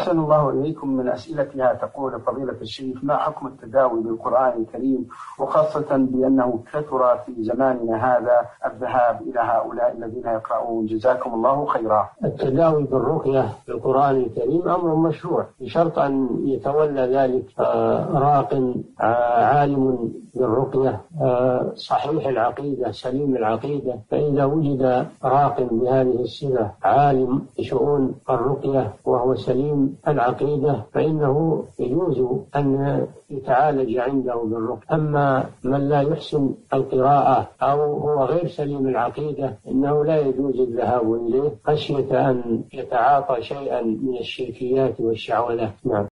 أحسن الله إليكم من أسئلتها تقول فضيلة الشيخ ما حكم التداوي بالقرآن الكريم؟ وخاصة بأنه كثر في زماننا هذا الذهاب إلى هؤلاء الذين يقرؤون. جزاكم الله خيرا. التداوي بالرقية بالقرآن الكريم أمر مشروع بشرط أن يتولى ذلك آه، راق آه، عالم بالرقية آه، صحيح العقيدة سليم العقيدة. فإذا وجد راق بهذه الصفة عالم بشؤون الرقية وهو سليم العقيدة فإنه يجوز أن يتعالج عنده بالرقية. أما من لا يحسن القراءة أو هو غير سليم العقيدة إنه لا يجوز الذهاب إليه خشية أن يتعاطى شيئا من الشركيات والشعوذات نعم.